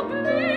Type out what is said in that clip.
open it.